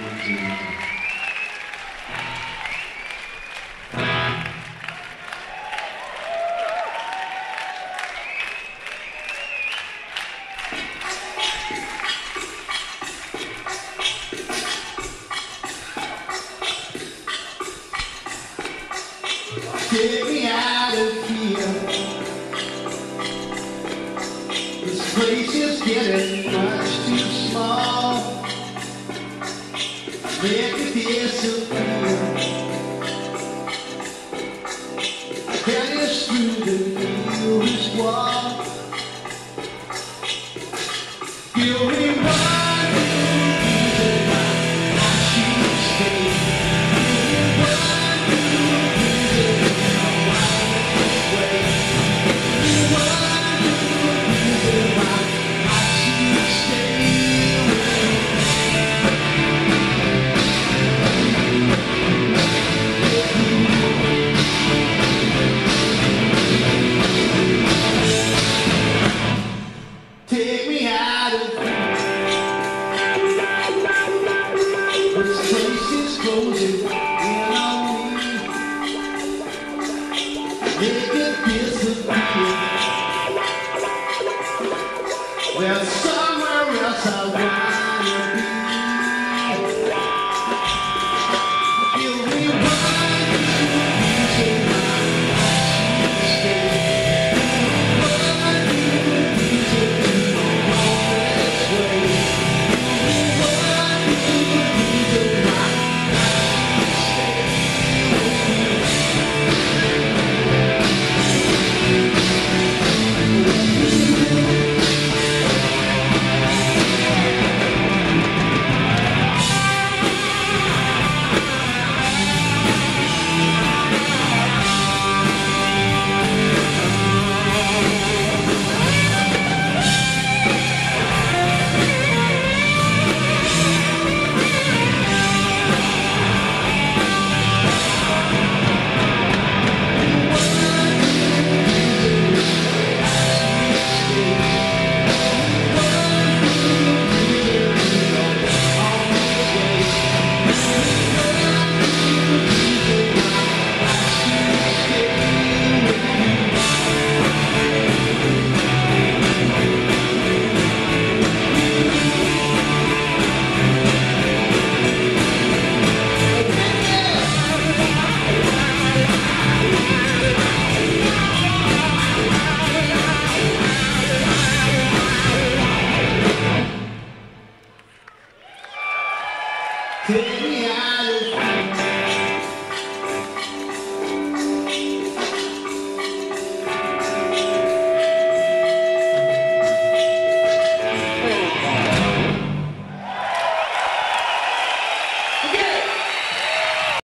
Get me out of here. This place is getting much too small. Minha cabeça Carries through the news closing in it disappear. Well, somewhere else I wanna be. Take me out